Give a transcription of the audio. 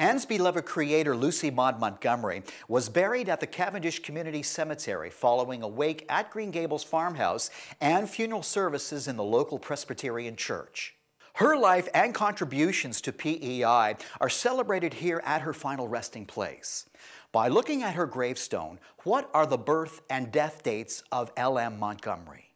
Anne's beloved creator, Lucy Maud Montgomery, was buried at the Cavendish Community Cemetery following a wake at Green Gables Farmhouse and funeral services in the local Presbyterian Church. Her life and contributions to PEI are celebrated here at her final resting place. By looking at her gravestone, what are the birth and death dates of L.M. Montgomery?